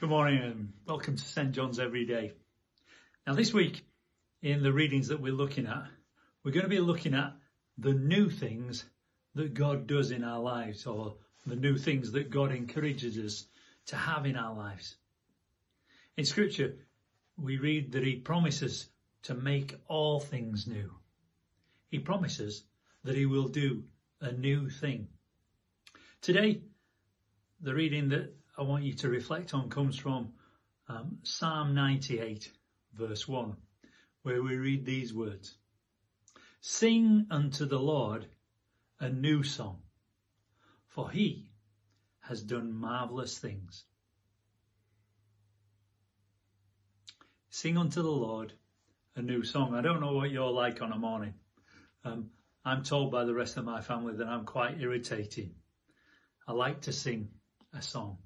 Good morning and welcome to St John's Every Day. Now this week in the readings that we're looking at, we're going to be looking at the new things that God does in our lives or the new things that God encourages us to have in our lives. In scripture, we read that he promises to make all things new. He promises that he will do a new thing. Today, the reading that I want you to reflect on comes from um, Psalm 98, verse 1, where we read these words Sing unto the Lord a new song, for he has done marvellous things. Sing unto the Lord a new song. I don't know what you're like on a morning. Um, I'm told by the rest of my family that I'm quite irritating. I like to sing a song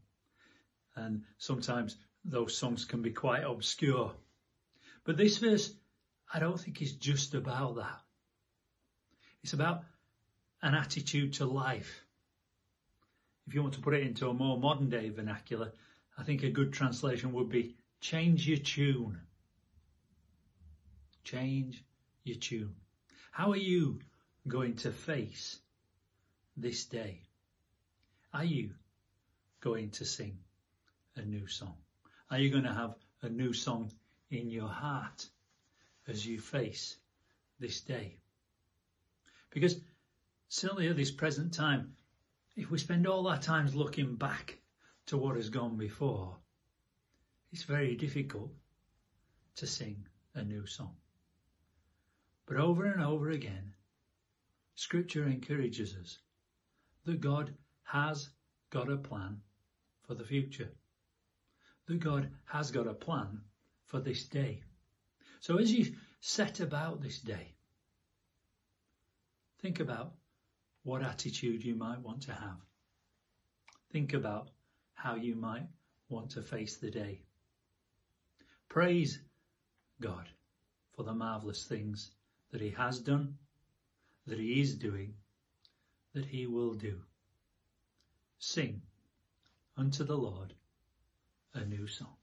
and sometimes those songs can be quite obscure. But this verse, I don't think is just about that. It's about an attitude to life. If you want to put it into a more modern day vernacular, I think a good translation would be change your tune. Change your tune. How are you going to face this day? Are you going to sing? A new song? Are you going to have a new song in your heart as you face this day? Because certainly at this present time, if we spend all our times looking back to what has gone before, it's very difficult to sing a new song. But over and over again, Scripture encourages us that God has got a plan for the future that God has got a plan for this day. So as you set about this day, think about what attitude you might want to have. Think about how you might want to face the day. Praise God for the marvellous things that He has done, that He is doing, that He will do. Sing unto the Lord a new song.